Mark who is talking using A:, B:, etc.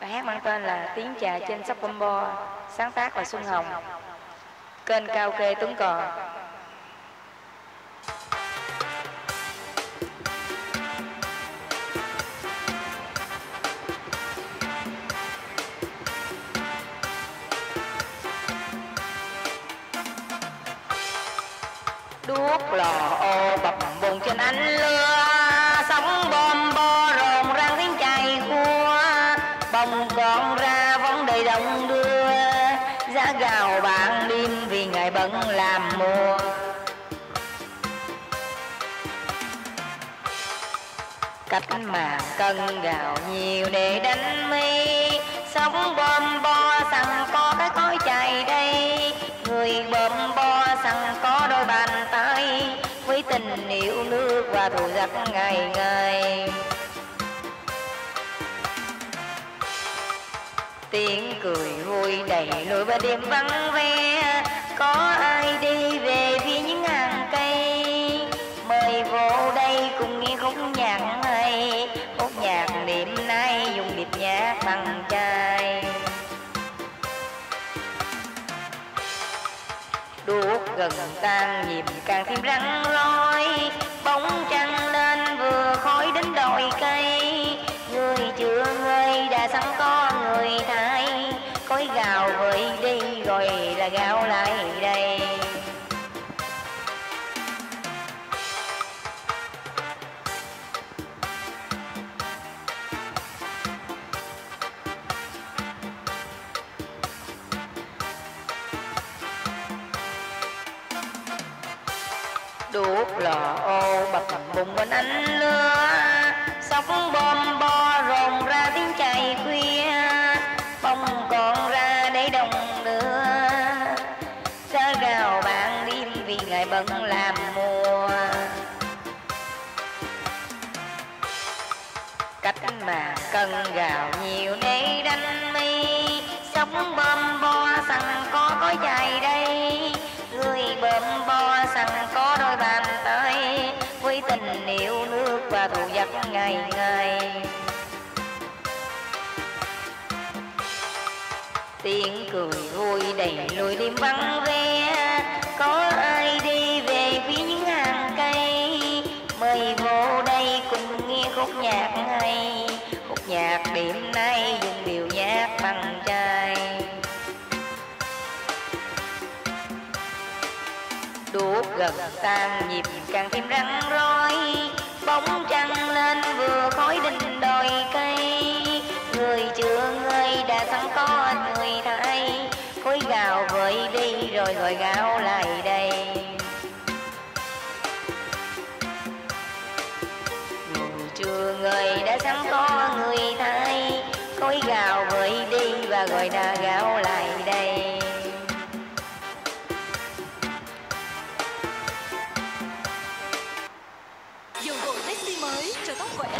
A: Bài hát mang tên là Tiếng trà trên sóc combo, sáng tác và Xuân Hồng. Kênh cao kê Tuấn Cò. đuốc lò ô bập bùng trên ánh lửa không còn ra vấn đề đông đưa. Giá gạo bạn đêm vì ngày bận làm mùa. Cách mà cân gạo nhiều để đánh mi. Sóng bom bo sẵn có cái cối chạy đây. Người bom bo sẵn có đôi bàn tay. Với tình yêu nước và thù giặc ngày ngày. Tiếng cười vui đầy lối và đêm vắng ve. Có ai đi về phía những hàng cây? Mời vô đây cùng nghe khúc nhạc hay. Khúc nhạc đêm nay dùng điệp nhạc bằng chai. Đuốc gần tan nhịp càng thêm răng rối bóng trăng lên vừa khói đến đồi cây. Người chưa ngơi đã sẵn có đuốc lò ô, bập bùng bên ánh lửa. Sóc bom bo rồn ra tiếng chạy khuya. Bông còn ra để đồng nữa xa gào bạn đêm vì ngày bận làm mùa. Cách mà cân gào nhiều để đánh mi. Sóng bom ngày ngày. Tiếng cười vui đầy lối đêm vắng ve. Có ai đi về phía những hàng cây? Mời vô đây cùng nghe khúc nhạc hay. Khúc nhạc đêm nay dùng điệu nhạc bằng chai. Đốt gần tan nhịp càng thêm rắn rối. rồi gọi gạo lại đây. Trưa người đã sẵn có người thay Khối gạo với đi và gọi đà gạo lại đây. Dùng bộ taxi mới cho tóc khỏe.